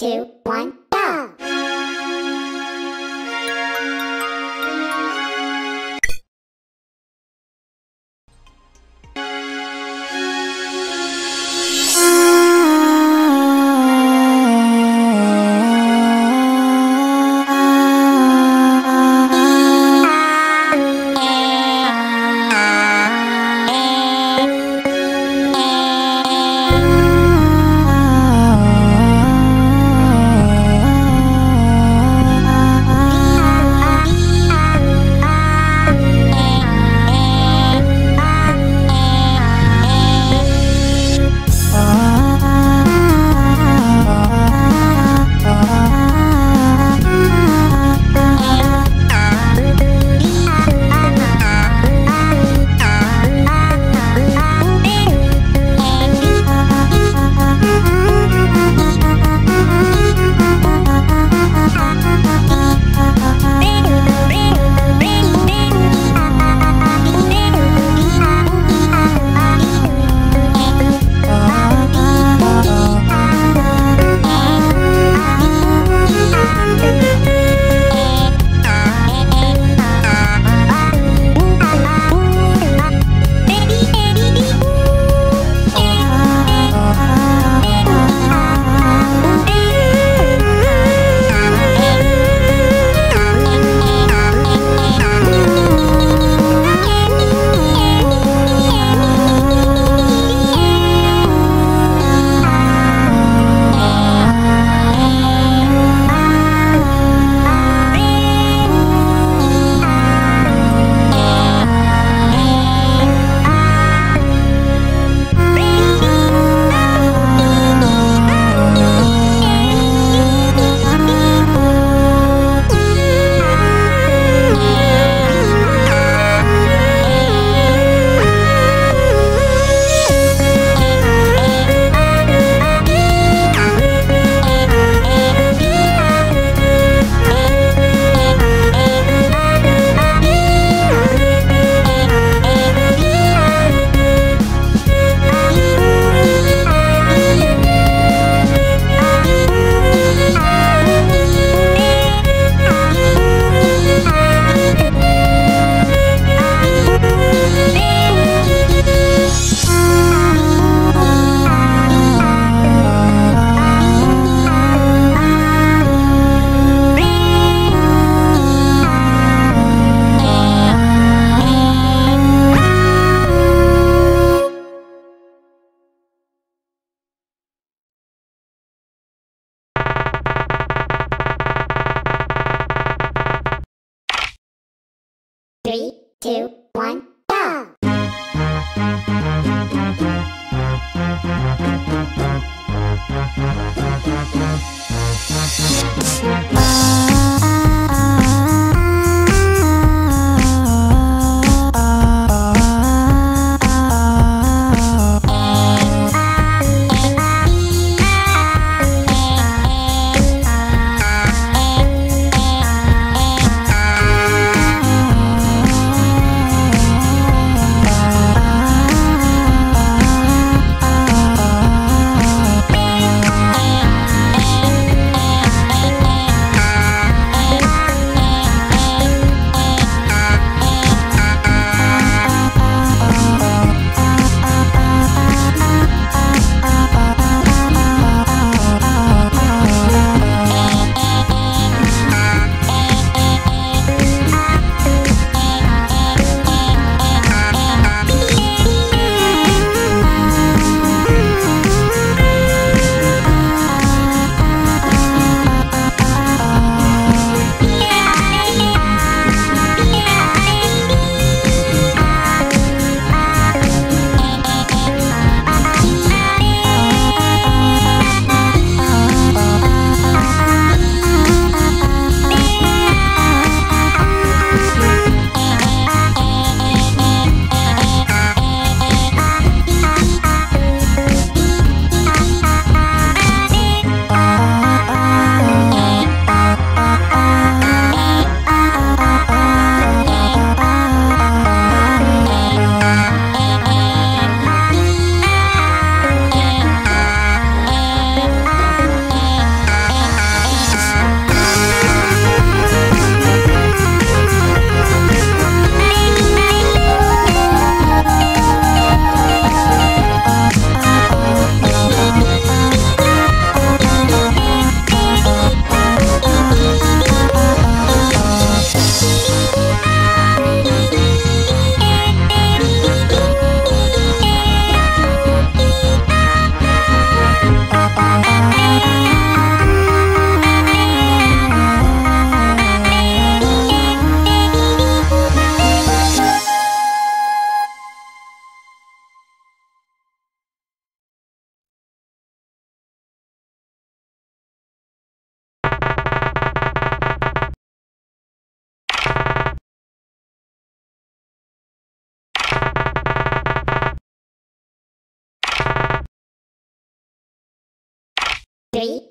Two,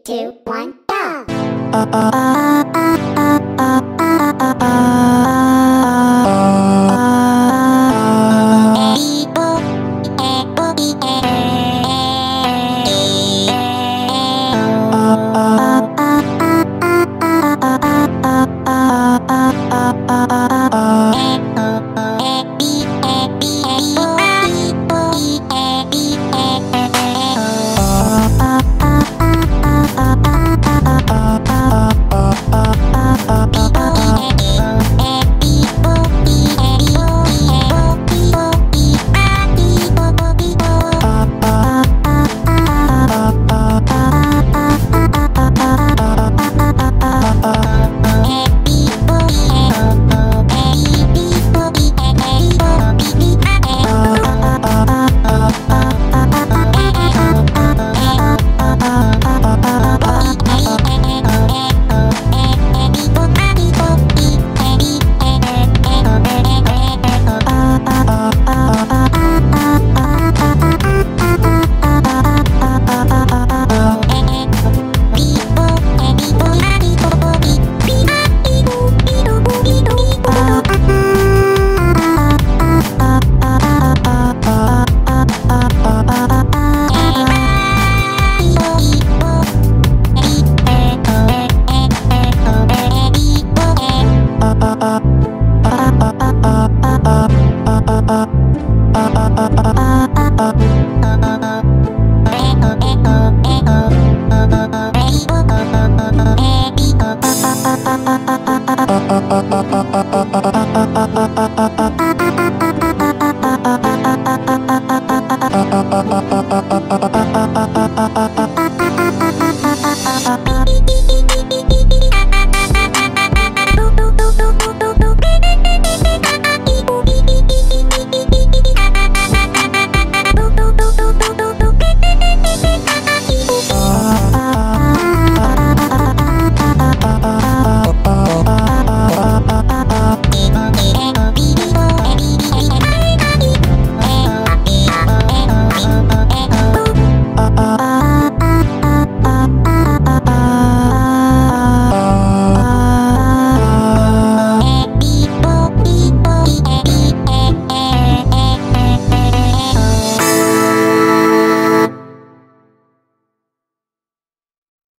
two, one, go! Thank you.